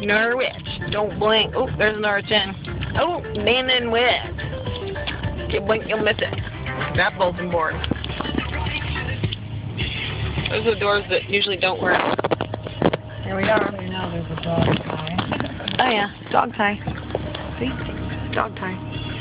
Norwich. Don't blink. Oh, there's another 10. Oh, man and witch. If You blink, you'll miss it. That bulletin board. Those are the doors that usually don't work. Here we are. You know there's a dog tie. Oh yeah, dog tie. See? Dog tie.